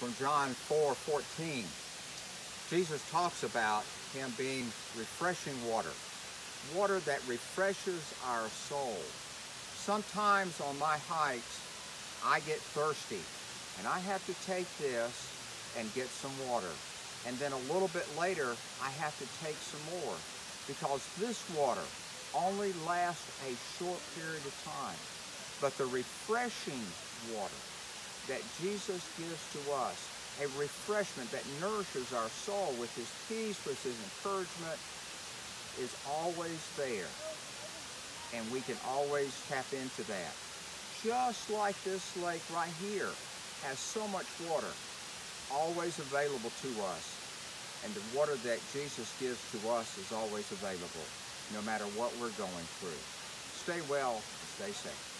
from John 4 14. Jesus talks about him being refreshing water, water that refreshes our soul. Sometimes on my hikes, I get thirsty and I have to take this and get some water. And then a little bit later, I have to take some more because this water only lasts a short period of time. But the refreshing water that Jesus gives to us, a refreshment that nourishes our soul with his peace, with his encouragement, is always there. And we can always tap into that. Just like this lake right here has so much water always available to us. And the water that Jesus gives to us is always available, no matter what we're going through. Stay well, stay safe.